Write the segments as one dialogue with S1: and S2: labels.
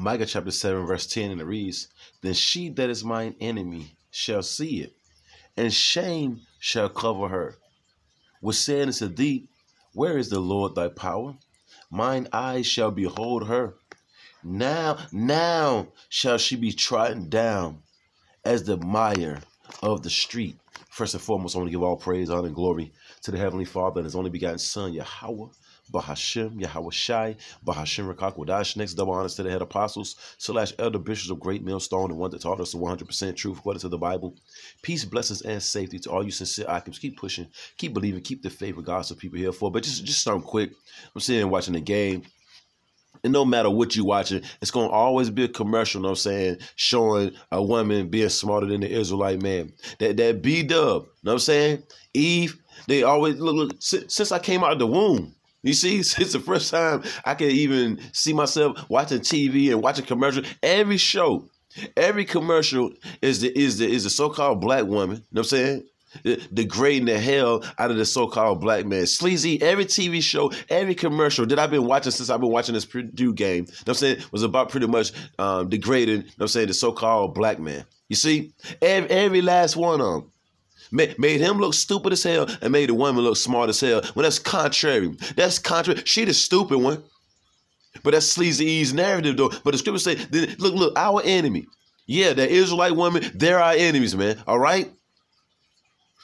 S1: Micah chapter 7, verse 10, and it reads, Then she that is mine enemy shall see it, and shame shall cover her. Which said unto thee, Where is the Lord thy power? Mine eyes shall behold her. Now, now shall she be trodden down as the mire of the street. First and foremost, I want to give all praise, honor, and glory to the Heavenly Father and His only begotten Son, Yahweh, Bahashim, Yahweh Shai, Bahashim Rakakwadash. Next, double honors to the head apostles, slash elder bishops of Great Millstone, and one that taught us the 100% truth according to the Bible. Peace, blessings, and safety to all you sincere items. Keep pushing, keep believing, keep the faith of people here for. But just, just something quick. I'm sitting watching the game. And no matter what you watching, it's gonna always be a commercial, you know what I'm saying, showing a woman being smarter than the Israelite man. That that B dub, you know what I'm saying? Eve, they always look, look since I came out of the womb. You see, since the first time I can even see myself watching TV and watching commercial, every show, every commercial is the is the is the so-called black woman, you know what I'm saying? degrading the hell out of the so-called black man. Sleazy, every TV show, every commercial that I've been watching since I've been watching this Purdue game, you know I'm saying, was about pretty much um, degrading, you know I'm saying, the so-called black man. You see, every, every last one of them. Made, made him look stupid as hell and made the woman look smart as hell. When that's contrary. That's contrary. She the stupid one. But that's sleazy narrative though. But the scripture say, look, look, our enemy. Yeah, the Israelite woman, they're our enemies, man. All right?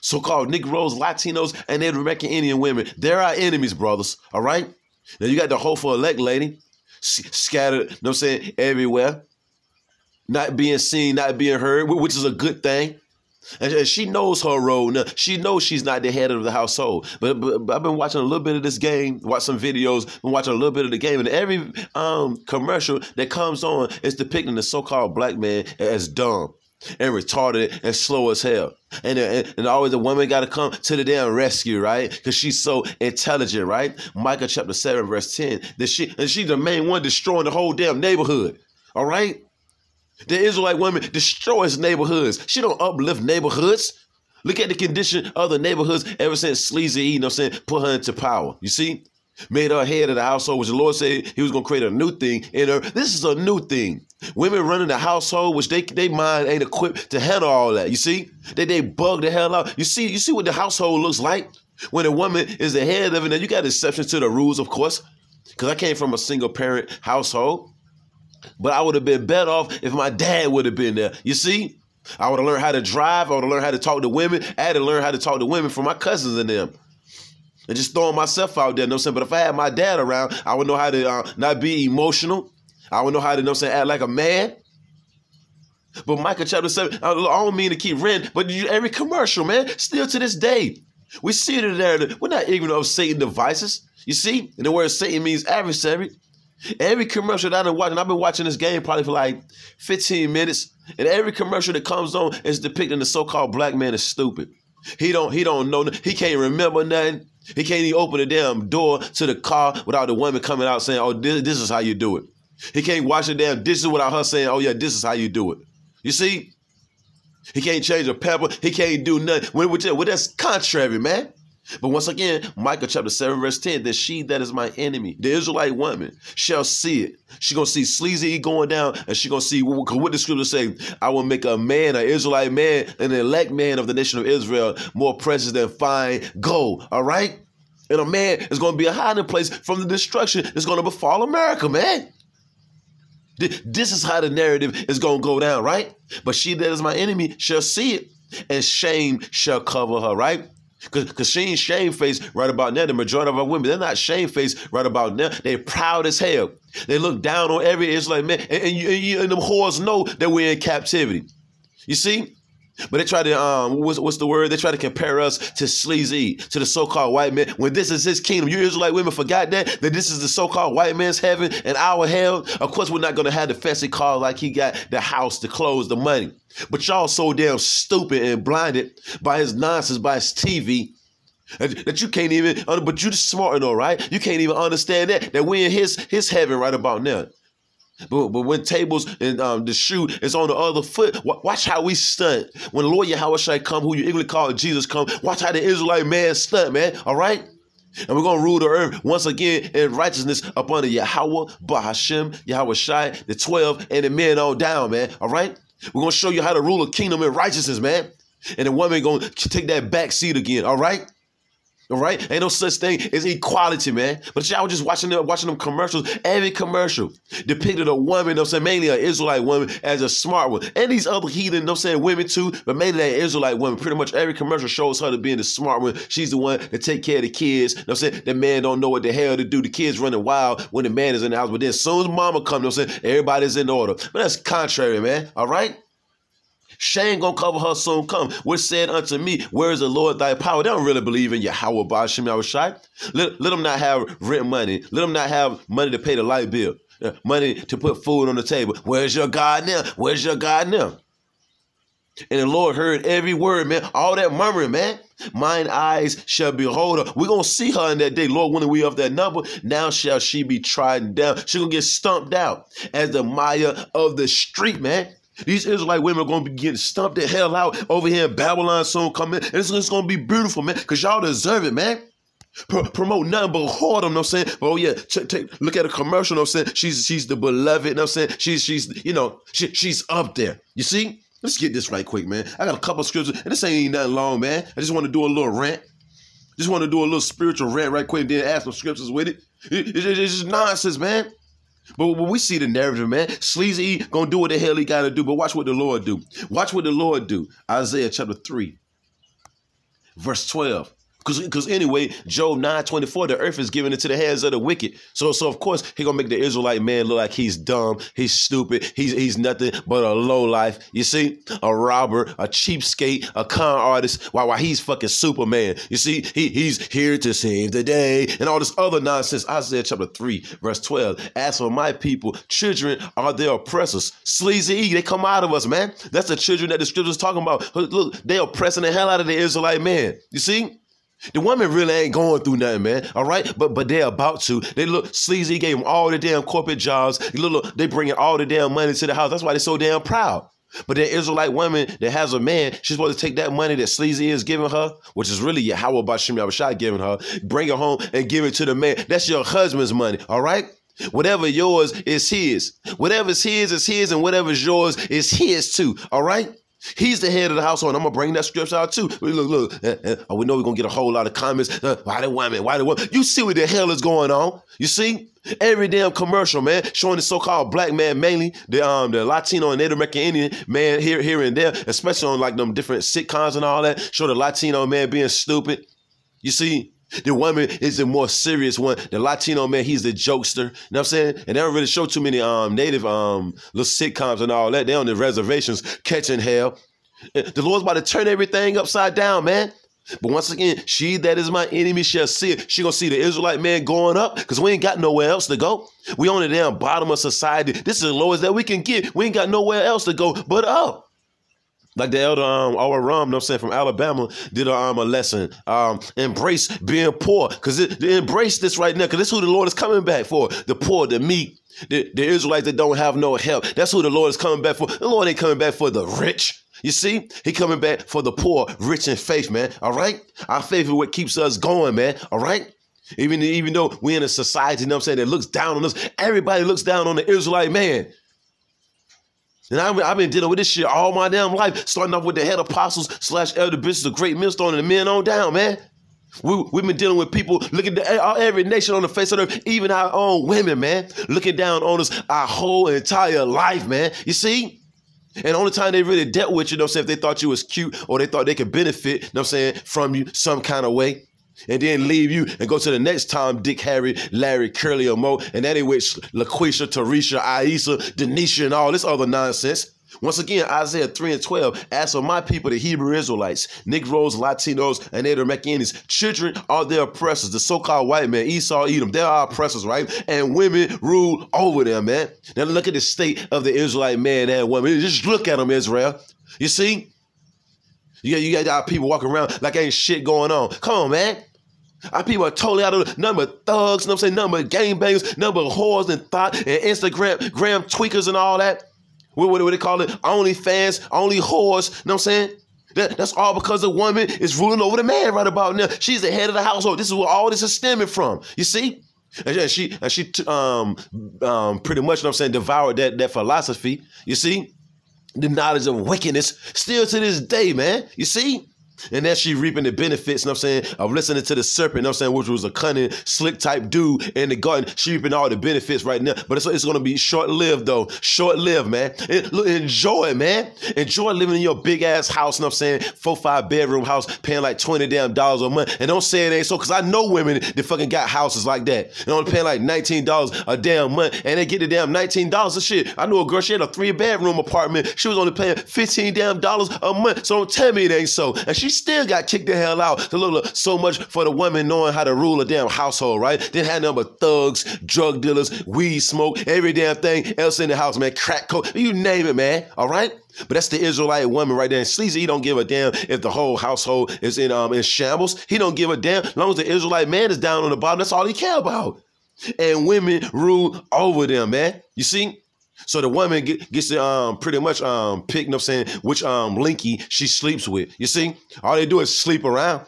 S1: so-called Negroes, Latinos, and Native American Indian women. They're our enemies, brothers. All right? Now you got the hopeful elect lady scattered, you know what I'm saying, everywhere. Not being seen, not being heard, which is a good thing. And she knows her role. Now, she knows she's not the head of the household. But, but, but, I've been watching a little bit of this game, watch some videos, been watching a little bit of the game, and every um, commercial that comes on is depicting the so-called black man as dumb and retarded and slow as hell. And, and, and always the woman got to come to the damn rescue, right? Because she's so intelligent, right? Micah chapter 7, verse 10. That she, and she's the main one destroying the whole damn neighborhood, all right? The Israelite woman destroys neighborhoods. She don't uplift neighborhoods. Look at the condition of the neighborhoods ever since Sleazy, you know what I'm saying, put her into power. You see? Made her head of the household, which the Lord said he was going to create a new thing in her. This is a new thing. Women running the household, which they they mind ain't equipped to handle all that. You see, they they bug the hell out. You see, you see what the household looks like when a woman is the head of it. Now you got exceptions to the rules, of course, because I came from a single parent household. But I would have been better off if my dad would have been there. You see, I would have learned how to drive. I would have learned how to talk to women. I had to learn how to talk to women from my cousins and them. And just throwing myself out there, no sense. But if I had my dad around, I would know how to uh, not be emotional. I would know how to know say act like a man. But Micah chapter 7, I don't mean to keep renting, but every commercial, man, still to this day, we see it there. We're not ignorant of Satan devices. You see, and the word Satan means adversary. Every commercial that I've been watching, I've been watching this game probably for like 15 minutes, and every commercial that comes on is depicting the so-called black man as stupid. He don't he don't know he can't remember nothing. He can't even open the damn door to the car without the woman coming out saying, "Oh, this, this is how you do it." He can't wash the damn dishes without her saying, "Oh yeah, this is how you do it." You see, he can't change a pepper. He can't do nothing. When, when that's contrary, man. But once again, Micah chapter 7, verse 10, that she that is my enemy, the Israelite woman, shall see it. She gonna see sleazy going down, and she gonna see what, what the scripture say. I will make a man, an Israelite man, an elect man of the nation of Israel, more precious than fine gold. All right? And a man is gonna be a hiding place from the destruction that's gonna befall America, man. This is how the narrative is gonna go down, right? But she that is my enemy shall see it, and shame shall cover her, right? Because she ain't shamefaced right about now. The majority of our women, they're not shamefaced right about now. They're proud as hell. They look down on every Israelite man. And, and, and, and them whores know that we're in captivity. You see? But they try to um what's, what's the word? They try to compare us to sleazy, to the so-called white man. When this is his kingdom, you Israelite women forgot that that this is the so-called white man's heaven and our hell. Of course, we're not gonna have the fancy car like he got the house, the clothes, the money. But y'all so damn stupid and blinded by his nonsense, by his TV. That you can't even, but you smart enough, right? You can't even understand that that we're in his his heaven right about now. But, but when tables and um, the shoe is on the other foot, watch how we stunt. When Lord Yahweh come, who you English call Jesus, come, watch how the Israelite man stunt, man. All right? And we're going to rule the earth once again in righteousness up under Yahweh, Bahashim, Yahweh Shai, the 12, and the men on down, man. All right? We're going to show you how to rule a kingdom in righteousness, man. And the woman going to take that back seat again, all right? All right, ain't no such thing as equality, man. But y'all just watching them, watching them commercials. Every commercial depicted a woman, I'm saying, mainly an Israelite woman as a smart one, and these other heathen, I'm saying, women too, but mainly that Israelite woman. Pretty much every commercial shows her to being the smart one. She's the one that take care of the kids. I'm saying, the man don't know what the hell to do. The kids running wild when the man is in the house. But then as soon as mama comes, I'm saying, everybody's in order. But that's contrary, man. All right. Shame gonna cover her soon come. Which said unto me, Where is the Lord thy power? They don't really believe in Yahweh Bashim Yahushai. Let, let them not have rent money. Let them not have money to pay the light bill. Uh, money to put food on the table. Where's your God now? Where's your God now? And the Lord heard every word, man. All that murmuring, man. Mine eyes shall behold her. We're gonna see her in that day. Lord, when we of that number, now shall she be trodden down. She gonna get stumped out as the Maya of the street, man. These Israelite women are going to be getting stumped the hell out over here in Babylon soon coming. It's, it's going to be beautiful, man, because y'all deserve it, man. Pro- promote nothing but whoredom, know what I'm saying? Oh yeah, t- t- look at a commercial, know what I'm saying? She's she's the beloved, know what I'm saying? She's she's you know, she, she's up there. You see? Let's get this right quick, man. I got a couple scriptures, and this ain't nothing long, man. I just want to do a little rant. Just want to do a little spiritual rant right quick, and then add some scriptures with it. it, it it's just nonsense, man. But when we see the narrative, man, Sleazy gonna do what the hell he gotta do. But watch what the Lord do. Watch what the Lord do. Isaiah chapter 3, verse 12. Because anyway, Job 9 24, the earth is given into the hands of the wicked. So, so of course, he gonna make the Israelite man look like he's dumb, he's stupid, he's he's nothing but a low life. You see, a robber, a cheapskate, a con artist, Why, why he's fucking Superman. You see, he he's here to save the day, and all this other nonsense. Isaiah chapter 3, verse 12. As for my people, children are their oppressors. Sleazy, they come out of us, man. That's the children that the scripture's talking about. Look, they oppressing the hell out of the Israelite man. You see? The woman really ain't going through nothing, man. All right, but but they're about to. They look sleazy. Gave them all the damn corporate jobs. Look, they bringing all the damn money to the house. That's why they're so damn proud. But that Israelite woman that has a man, she's supposed to take that money that sleazy is giving her, which is really Yahweh Bashim Yahushai giving her, bring it home and give it to the man. That's your husband's money, all right? Whatever yours is his. Whatever's his is his, and whatever's yours is his too, all right? He's the head of the household. I'm gonna bring that scripture out too. Look, look. Uh, uh, we know we're gonna get a whole lot of comments. Uh, why the woman? Why the woman? You see what the hell is going on? You see every damn commercial, man, showing the so-called black man, mainly the um the Latino and Native American Indian man here here and there, especially on like them different sitcoms and all that. Show the Latino man being stupid. You see, the woman is the more serious one. The Latino man, he's the jokester. You know what I'm saying? And they don't really show too many um native um little sitcoms and all that. They on the reservations catching hell. The Lord's about to turn everything upside down, man. But once again, she that is my enemy shall see it. She gonna see the Israelite man going up because we ain't got nowhere else to go. We on the damn bottom of society. This is the lowest that we can get. We ain't got nowhere else to go but up. Like the elder um our Rum, you know I'm saying, from Alabama did a, um, a lesson. Um, embrace being poor. Cause it, embrace this right now, because this is who the Lord is coming back for. The poor, the meek, the, the Israelites that don't have no help. That's who the Lord is coming back for. The Lord ain't coming back for the rich. You see, he coming back for the poor, rich in faith, man. All right? Our faith is what keeps us going, man. All right? Even, even though we're in a society, you know I'm saying, that looks down on us, everybody looks down on the Israelite man. And I've, I've been dealing with this shit all my damn life, starting off with the head apostles slash elder bishops, the great millstone, and the men on down, man. We, we've been dealing with people looking at every nation on the face of the earth, even our own women, man, looking down on us our whole entire life, man. You see? And the only time they really dealt with you, you know what I'm saying, if they thought you was cute or they thought they could benefit, you know what I'm saying, from you some kind of way and then leave you and go to the next Tom, Dick, Harry, Larry, Curly, or Mo, and that ain't with LaQuisha, Tarisha, Aisha, Denisha, and all this other nonsense. Once again, Isaiah 3 and 12, as for my people, the Hebrew Israelites, Negroes, Latinos, and Native Americans, children are their oppressors, the so-called white man, Esau, Edom, they're our oppressors, right? And women rule over them, man. Now look at the state of the Israelite man and woman. Just look at them, Israel. You see? You got, you got people walking around like ain't shit going on. Come on, man. Our people are totally out of number thugs, you know I'm saying? Number gangbangers, number whores and thought and Instagram gram tweakers and all that. What, what, what they call it? Only fans, only whores, you know what I'm saying? That, that's all because the woman is ruling over the man right about now. She's the head of the household. This is where all this is stemming from. You see? And she and she um um pretty much, you know what I'm saying, devoured that that philosophy. You see? The knowledge of wickedness still to this day, man. You see? And then she reaping the benefits, you know what I'm saying, of listening to the serpent, you know what I'm saying, which was a cunning, slick type dude in the garden. She reaping all the benefits right now. But it's, it's going to be short lived, though. Short lived, man. It, look, enjoy man. Enjoy living in your big ass house, you know what I'm saying, four, five bedroom house, paying like 20 damn dollars a month. And don't say it ain't so, because I know women that fucking got houses like that. And only paying like $19 a damn month. And they get the damn $19 of shit. I know a girl, she had a three bedroom apartment. She was only paying 15 damn dollars a month. So don't tell me it ain't so. And she still got kicked the hell out. So, look, so much for the woman knowing how to rule a damn household, right? Then had number thugs, drug dealers, weed smoke, every damn thing else in the house, man. Crack coke, you name it, man. All right. But that's the Israelite woman right there. And Sleazy, he don't give a damn if the whole household is in um in shambles. He don't give a damn. As long as the Israelite man is down on the bottom, that's all he care about. And women rule over them, man. You see? So the woman get, gets to um, pretty much um, pick, you know saying, which um, linky she sleeps with. You see? All they do is sleep around.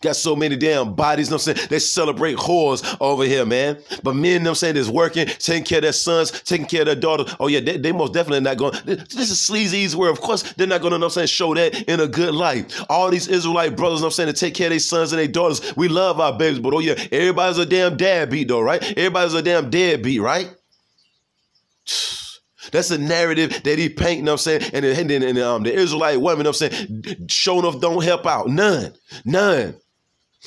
S1: Got so many damn bodies, you know I'm saying? They celebrate whores over here, man. But men, you know I'm saying, is working, taking care of their sons, taking care of their daughters. Oh, yeah, they, they most definitely not going. This is sleazy's where, of course, they're not going to, you know I'm saying, show that in a good light. All these Israelite brothers, you know I'm saying, to take care of their sons and their daughters. We love our babies, but oh, yeah, everybody's a damn dad beat, though, right? Everybody's a damn deadbeat, right? That's the narrative that he paint, you know what I'm saying? And then and, and, um, the Israelite women, you know what I'm saying, showing off don't help out. None. None.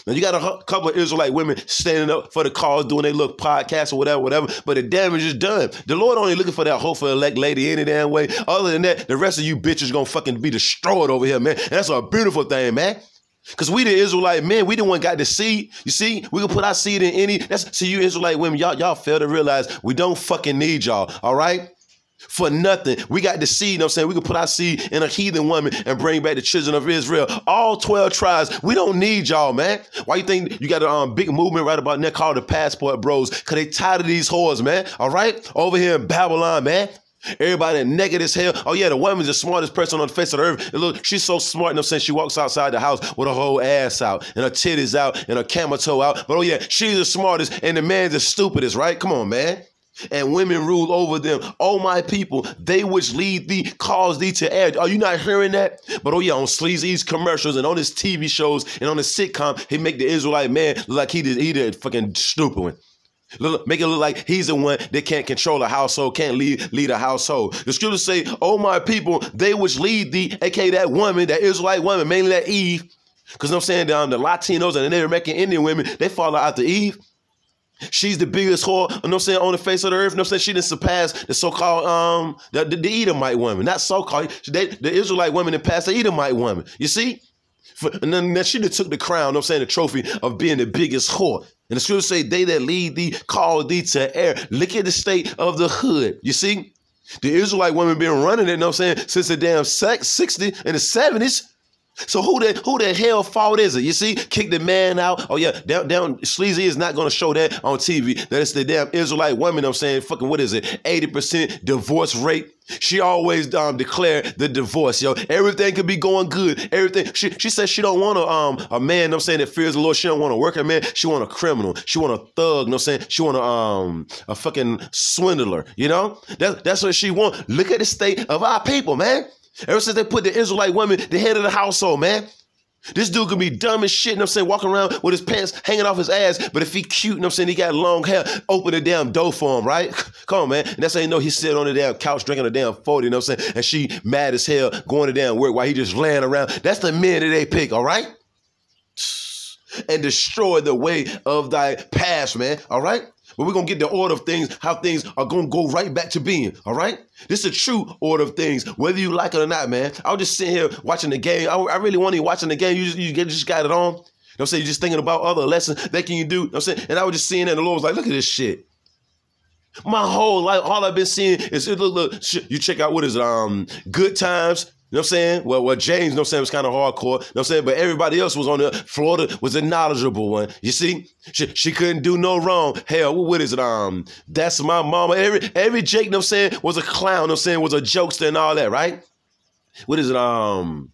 S1: Now you got a couple of Israelite women standing up for the cause, doing their little podcast or whatever, whatever. But the damage is done. The Lord only looking for that hopeful elect lady any damn way. Other than that, the rest of you bitches gonna fucking be destroyed over here, man. And that's a beautiful thing, man. Cause we the Israelite men, we the one got the seed. You see, we can put our seed in any. That's see you Israelite women, y'all y'all fail to realize we don't fucking need y'all. All right for nothing. We got the seed, you know what I'm saying? We can put our seed in a heathen woman and bring back the children of Israel. All 12 tribes. We don't need y'all, man. Why you think you got a um, big movement right about now called the Passport Bros? Because they tired of these whores, man. All right? Over here in Babylon, man. Everybody naked as hell. Oh yeah, the woman's the smartest person on the face of the earth. And look, she's so smart enough since she walks outside the house with her whole ass out and her titties out and her camel toe out. But oh yeah, she's the smartest and the man's the stupidest, right? Come on, man and women rule over them. Oh, my people, they which lead thee cause thee to err. Are you not hearing that? But oh yeah, on Sleazy's commercials and on his TV shows and on his sitcom, he make the Israelite man look like he did he did fucking stupid one. Make it look like he's the one that can't control a household, can't lead lead a household. The scriptures say, "Oh my people, they which lead thee, aka that woman, that Israelite woman, mainly that Eve." Because I'm saying down the Latinos and the Native American Indian women, they follow after Eve. She's the biggest whore, you know I'm saying, on the face of the earth. You know I'm saying? She didn't surpass the so-called um the, the, the Edomite woman. Not so-called. They, the Israelite women that passed the Edomite woman. You see? For, and then, she took the crown, you know I'm saying, the trophy of being the biggest whore. And the scripture say, they that lead thee, call thee to err. Look at the state of the hood. You see? The Israelite women been running it, you know what I'm saying, since the damn 60s and the 70s. So who the who the hell fault is it? You see, kick the man out. Oh yeah, down down Sleazy is not gonna show that on TV. That it's the damn Israelite woman. I'm saying, fucking what is it? Eighty percent divorce rate. She always um declare the divorce, yo. Everything could be going good. Everything. She she says she don't want a um a man. I'm saying that fears the Lord. She don't want a worker man. She want a criminal. She want a thug. Know I'm saying she want a um a fucking swindler. You know that that's what she want. Look at the state of our people, man. Ever since they put the Israelite woman the head of the household, man. This dude can be dumb as shit, know I'm saying, walking around with his pants hanging off his ass, but if he cute, know I'm saying, he got long hair, open the damn door for him, right? Come on, man. And that's how you know he's sitting on the damn couch drinking a damn 40, you know what I'm saying? And she mad as hell going to damn work while he just laying around. That's the men that they pick, all right? And destroy the way of thy past, man, all right? But we're gonna get the order of things, how things are gonna go right back to being. All right? This is a true order of things, whether you like it or not, man. I was just sitting here watching the game. I, I really want to be watching the game. You just, you just got it on. You know what I'm saying? You're just thinking about other lessons that can you do. You know what I'm saying? And I was just seeing that the Lord was like, look at this shit. My whole life, all I've been seeing is look, look, you check out what is it, um, good times, you know what I'm saying? Well, well, James, you know what I'm saying, was kind of hardcore. You know what I'm saying? But everybody else was on the Florida was a knowledgeable one. You see? She, she couldn't do no wrong. Hell, what is it? Um, that's my mama. Every every Jake, you know what I'm saying, was a clown, you know what I'm saying, was a jokester and all that, right? What is it? Um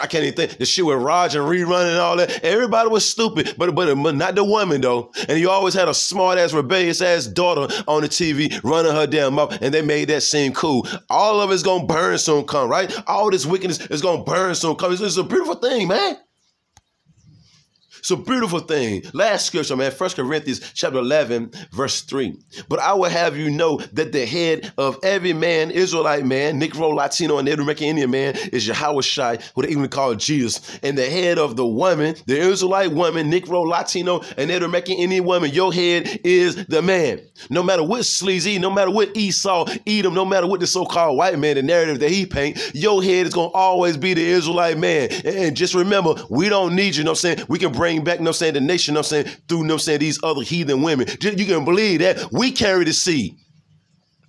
S1: I can't even think the shit with Raj and rerun and all that. Everybody was stupid, but, but not the woman though. And you always had a smart ass, rebellious ass daughter on the TV running her damn mouth, and they made that seem cool. All of it's gonna burn soon come, right? All this wickedness is gonna burn soon come. It's, it's a beautiful thing, man. A beautiful thing. Last scripture, man, First Corinthians chapter 11, verse 3. But I will have you know that the head of every man, Israelite man, Negro, Latino, and Native American Indian man is Yahweh Shai, who they even call Jesus. And the head of the woman, the Israelite woman, Negro, Latino, and Native American Indian woman, your head is the man. No matter what sleazy, no matter what Esau, Edom, no matter what the so-called white man, the narrative that he paint, your head is going to always be the Israelite man. And just remember, we don't need you, you know what I'm saying? We can bring bring back, you know I'm saying, the nation, you know I'm saying, through, you know I'm saying, these other heathen women. You can believe that we carry the seed.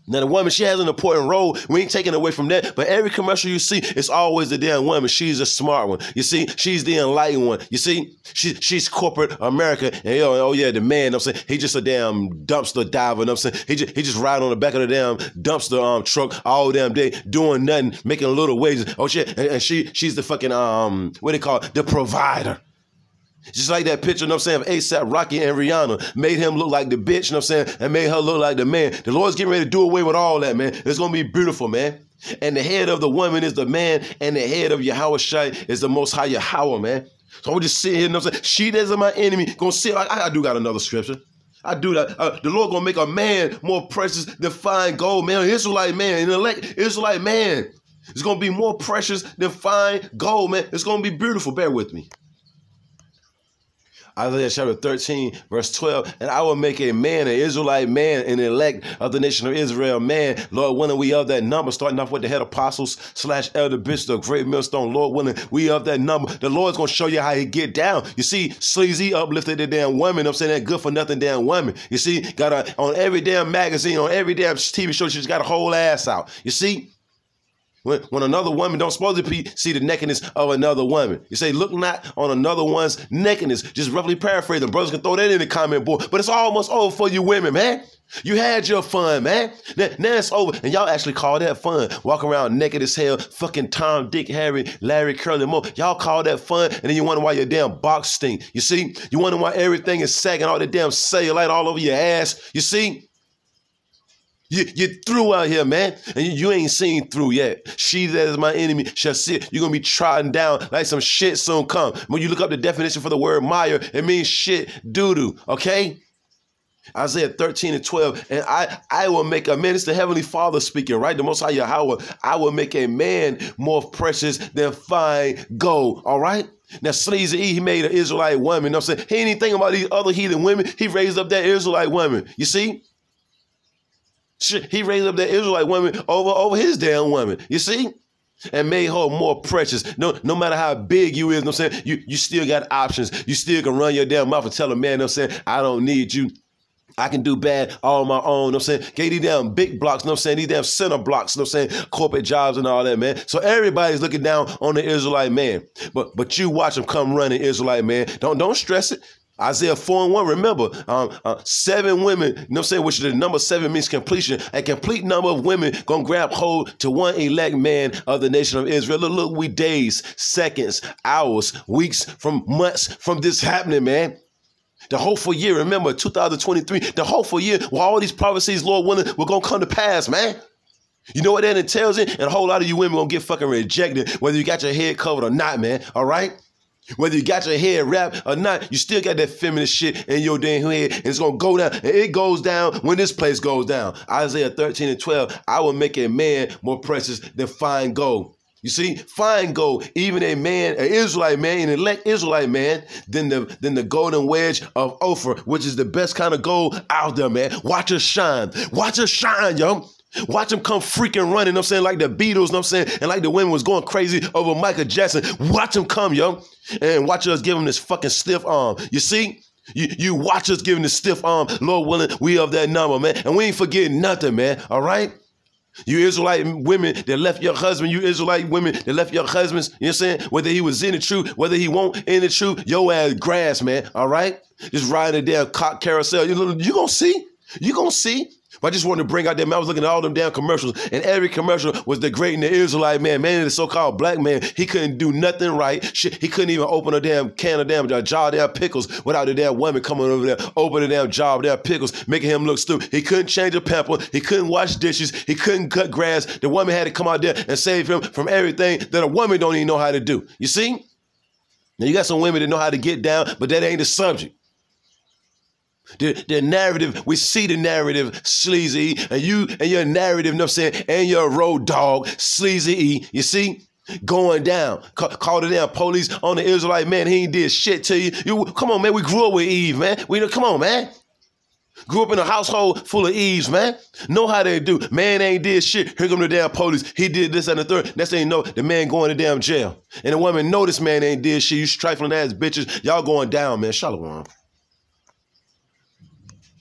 S1: Now the woman, she has an important role. We ain't taking away from that. But every commercial you see, it's always the damn woman. She's a smart one. You see, she's the enlightened one. You see, she, she's corporate America. And oh yeah, the man, you know I'm saying, he just a damn dumpster diver. You know I'm saying, he just he just ride on the back of the damn dumpster um truck all damn day, doing nothing, making little wages. Oh shit, and, and she she's the fucking um what they call it? the provider. Just like that picture, you know what I'm saying, of ASAP Rocky and Rihanna made him look like the bitch, you know what I'm saying, and made her look like the man. The Lord's getting ready to do away with all that, man. It's going to be beautiful, man. And the head of the woman is the man, and the head of Yahweh Shai is the most high Yahweh, man. So I'm just sitting here, you know what I'm saying? She that's my enemy. Gonna sit, I, I do got another scripture. I do that. Uh, the Lord gonna make a man more precious than fine gold, man. Israelite man, an elect Israelite man. It's gonna be more precious than fine gold, man. It's gonna be beautiful. Bear with me. Isaiah chapter 13, verse 12. And I will make a man, an Israelite man, an elect of the nation of Israel man. Lord willing, we of that number, starting off with the head apostles slash elder bishop, the great millstone. Lord willing, we of that number. The Lord's going to show you how he get down. You see, sleazy uplifted the damn woman. I'm saying that good for nothing damn woman. You see, got a, on every damn magazine, on every damn TV show, she's got a whole ass out. You see, when, when another woman don't supposed to be, see the nakedness of another woman. You say, look not on another one's nakedness. Just roughly paraphrase them. Brothers can throw that in the comment board. But it's almost over for you women, man. You had your fun, man. Now, now, it's over. And y'all actually call that fun. Walk around naked as hell, fucking Tom, Dick, Harry, Larry, Curly, Moe. Y'all call that fun, and then you wonder why your damn box stink. You see? You wonder why everything is sagging, all the damn cellulite all over your ass. You see? You, you through out here, man, and you, you, ain't seen through yet. She that is my enemy shall sit. You're gonna be trodden down like some shit soon come. When you look up the definition for the word mire, it means shit doo doo. Okay. Isaiah 13 and 12, and I, I will make a man, it's the Heavenly Father speaking, right? The Most High Yahweh, I will make a man more precious than fine gold, all right? Now, Sleazy E, he made an Israelite woman, you know what I'm saying? He ain't even thinking about these other heathen women. He raised up that Israelite woman, you see? He raised up that Israelite woman over, over his damn woman. You see? and made her more precious. No, no matter how big you is, you know I'm saying, you, you still got options. You still can run your damn mouth and tell a man, you know I'm saying, I don't need you. I can do bad all my own, you know I'm saying? Get these damn big blocks, you know I'm saying? These damn center blocks, you know I'm saying? Corporate jobs and all that, man. So everybody's looking down on the Israelite man. But but you watch them come running, Israelite man. Don't don't stress it. Isaiah 4 and 1, remember, um, uh, seven women, you know what I'm saying, which the number seven means completion. A complete number of women gonna grab hold to one elect man of the nation of Israel. Look, look, we days, seconds, hours, weeks, from months from this happening, man. The hopeful year, remember, 2023, the hopeful year where all these prophecies, Lord willing, were gonna come to pass, man. You know what that entails it? And a whole lot of you women gonna get fucking rejected, whether you got your head covered or not, man. All right? Whether you got your hair wrapped or not, you still got that feminist shit in your damn head, and it's gonna go down. And it goes down when this place goes down. Isaiah 13 and 12. I will make a man more precious than fine gold. You see, fine gold, even a man, an Israelite man, an elect Israelite man, than the than the golden wedge of Ophir, which is the best kind of gold out there, man. Watch us shine. Watch us shine, yo. Watch them come freaking running, I'm saying, like the Beatles, I'm saying, and like the women was going crazy over Michael Jackson. Watch them come, yo. And watch us give him this fucking stiff arm. You see? You, you watch us giving this stiff arm. Lord willing, we of that number, man. And we ain't forgetting nothing, man. All right? You Israelite women that left your husband, you Israelite women that left your husbands, you know what I'm saying? Whether he was in the truth, whether he won't in the truth, your ass grass, man. All right? Just riding a damn cock carousel. You, you gonna see. You gonna see. But I just wanted to bring out them. I was looking at all them damn commercials, and every commercial was degrading the Israelite man, man, the so-called black man. He couldn't do nothing right. Shit, he couldn't even open a damn can of damn a jar of damn pickles without the damn woman coming over there, opening the damn jar of damn pickles, making him look stupid. He couldn't change a pamper. He couldn't wash dishes. He couldn't cut grass. The woman had to come out there and save him from everything that a woman don't even know how to do. You see? Now you got some women that know how to get down, but that ain't the subject. The, the narrative, we see the narrative, sleazy, and you and your narrative, you know I'm saying, and your road dog, sleazy, you see? Going down, Ca- called it down. Police on the Israelite man. He ain't did shit to you. You come on, man. We grew up with Eve, man. We. Come on, man. Grew up in a household full of Eves, man. Know how they do. Man ain't did shit. Here come the damn police. He did this and the third. That's ain't know the man going to damn jail. And the woman know this man ain't did shit. You trifling ass bitches. Y'all going down, man. Shalom.